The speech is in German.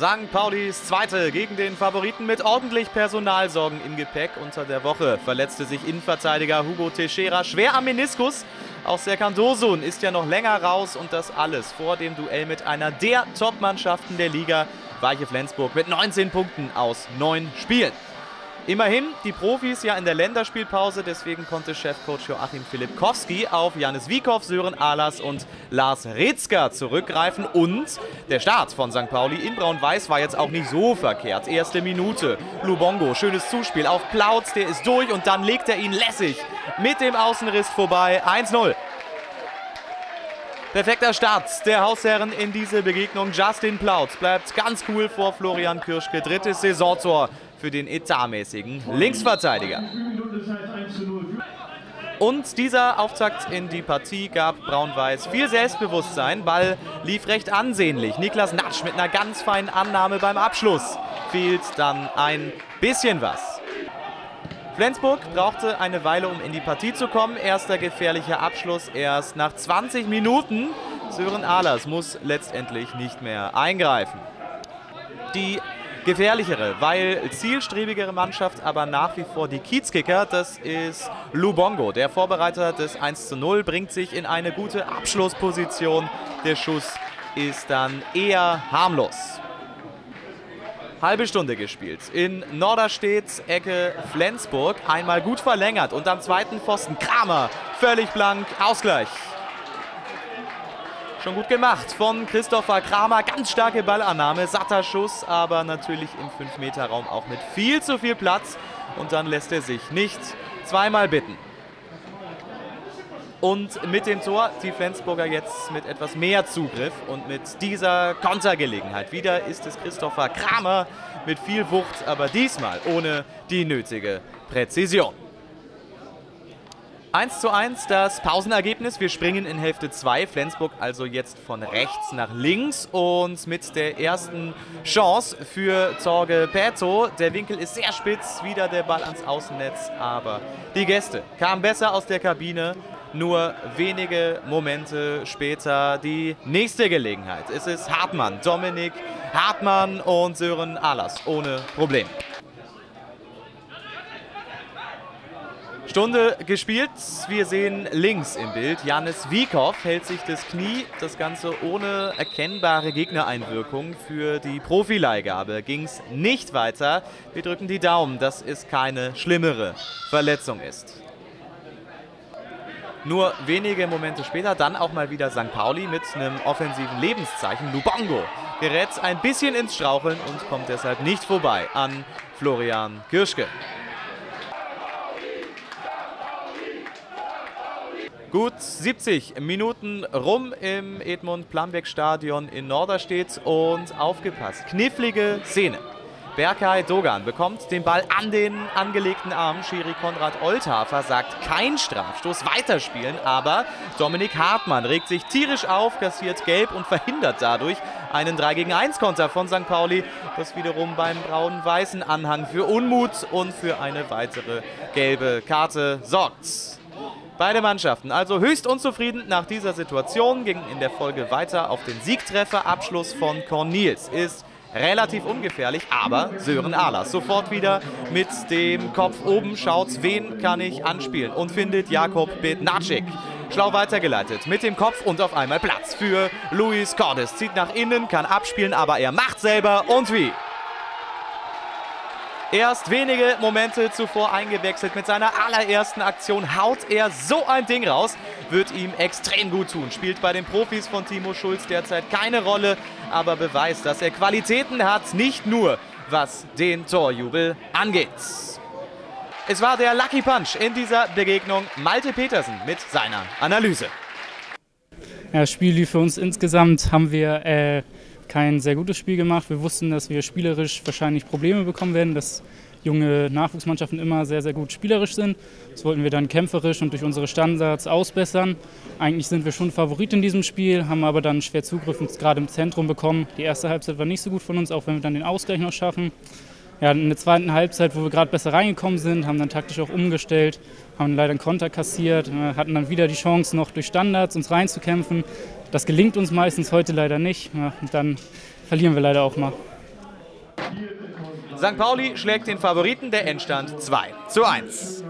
St. Paulis Zweite gegen den Favoriten mit ordentlich Personalsorgen im Gepäck. Unter der Woche verletzte sich Innenverteidiger Hugo Teixeira schwer am Meniskus. Auch Serkan Dosun ist ja noch länger raus und das alles vor dem Duell mit einer der Top-Mannschaften der Liga, Weiche Flensburg, mit 19 Punkten aus 9 Spielen. Immerhin die Profis ja in der Länderspielpause, deswegen konnte Chefcoach Joachim Filipkowski auf Janis Wiekow, Sören Ahlers und Lars Ritzka zurückgreifen. Und der Start von St. Pauli in Braun-Weiß war jetzt auch nicht so verkehrt. Erste Minute, Lubongo, schönes Zuspiel auf Plautz, der ist durch und dann legt er ihn lässig mit dem Außenriss vorbei. 1-0. Perfekter Start der Hausherren in diese Begegnung. Justin Plautz bleibt ganz cool vor Florian Kirschke. Drittes Saisontor für den etatmäßigen Linksverteidiger. Und dieser Auftakt in die Partie gab Braun-Weiß viel Selbstbewusstsein. Ball lief recht ansehnlich. Niklas Natsch mit einer ganz feinen Annahme beim Abschluss. Fehlt dann ein bisschen was. Flensburg brauchte eine Weile, um in die Partie zu kommen. Erster gefährlicher Abschluss erst nach 20 Minuten. Sören Ahlers muss letztendlich nicht mehr eingreifen. Die gefährlichere, weil zielstrebigere Mannschaft, aber nach wie vor die Kiezkicker. Das ist Lubongo. Der Vorbereiter des 1 zu 0 bringt sich in eine gute Abschlussposition. Der Schuss ist dann eher harmlos. Halbe Stunde gespielt. In Norderstedt, Ecke Flensburg. Einmal gut verlängert und am zweiten Pfosten Kramer. Völlig blank. Ausgleich. Schon gut gemacht von Christopher Kramer. Ganz starke Ballannahme, satter Schuss, aber natürlich im 5-Meter-Raum auch mit viel zu viel Platz. Und dann lässt er sich nicht zweimal bitten. Und mit dem Tor die Flensburger jetzt mit etwas mehr Zugriff und mit dieser Kontergelegenheit. Wieder ist es Christopher Kramer mit viel Wucht, aber diesmal ohne die nötige Präzision. 1 zu 1 das Pausenergebnis. Wir springen in Hälfte 2. Flensburg also jetzt von rechts nach links und mit der ersten Chance für Zorge Peto. Der Winkel ist sehr spitz, wieder der Ball ans Außennetz, aber die Gäste kamen besser aus der Kabine. Nur wenige Momente später die nächste Gelegenheit. Es ist Hartmann, Dominik Hartmann und Sören Ahlers ohne Problem. Stunde gespielt. Wir sehen links im Bild Janis Wiekow hält sich das Knie. Das Ganze ohne erkennbare Gegnereinwirkung. Für die Profileihgabe ging es nicht weiter. Wir drücken die Daumen, dass es keine schlimmere Verletzung ist. Nur wenige Momente später dann auch mal wieder St. Pauli mit einem offensiven Lebenszeichen. Lubongo gerät ein bisschen ins Straucheln und kommt deshalb nicht vorbei an Florian Kirschke. Gut 70 Minuten rum im Edmund Plambeck Stadion in Norderstedt und aufgepasst. Knifflige Szene. Berkay Dogan bekommt den Ball an den angelegten Arm. Schiri Konrad Olthafer sagt kein Strafstoß, weiterspielen, aber Dominik Hartmann regt sich tierisch auf, kassiert gelb und verhindert dadurch einen 3 gegen 1 Konter von St. Pauli, das wiederum beim braun-weißen Anhang für Unmut und für eine weitere gelbe Karte sorgt. Beide Mannschaften also höchst unzufrieden nach dieser Situation, gingen in der Folge weiter auf den Siegtreffer. Abschluss von Cornils ist relativ ungefährlich, aber Sören Ahlers sofort wieder mit dem Kopf oben schaut, wen kann ich anspielen und findet Jakob Bednacik. Schlau weitergeleitet mit dem Kopf und auf einmal Platz für Luis Cordes. Zieht nach innen, kann abspielen, aber er macht selber und wie? Erst wenige Momente zuvor eingewechselt. Mit seiner allerersten Aktion haut er so ein Ding raus. Wird ihm extrem gut tun. Spielt bei den Profis von Timo Schulz derzeit keine Rolle, aber beweist, dass er Qualitäten hat. Nicht nur was den Torjubel angeht. Es war der Lucky Punch in dieser Begegnung. Malte Petersen mit seiner Analyse. Ja, Spiel lief für uns insgesamt, haben wir äh, kein sehr gutes Spiel gemacht. Wir wussten, dass wir spielerisch wahrscheinlich Probleme bekommen werden, dass junge Nachwuchsmannschaften immer sehr, sehr gut spielerisch sind. Das wollten wir dann kämpferisch und durch unsere Standards ausbessern. Eigentlich sind wir schon Favorit in diesem Spiel, haben aber dann schwer Zugriff gerade im Zentrum bekommen. Die erste Halbzeit war nicht so gut von uns, auch wenn wir dann den Ausgleich noch schaffen. Ja, in der zweiten Halbzeit, wo wir gerade besser reingekommen sind, haben dann taktisch auch umgestellt, haben leider einen Konter kassiert, äh, hatten dann wieder die Chance, noch durch Standards uns reinzukämpfen. Das gelingt uns meistens heute leider nicht. Ja, und dann verlieren wir leider auch mal. St. Pauli schlägt den Favoriten der Endstand 2 zu 1.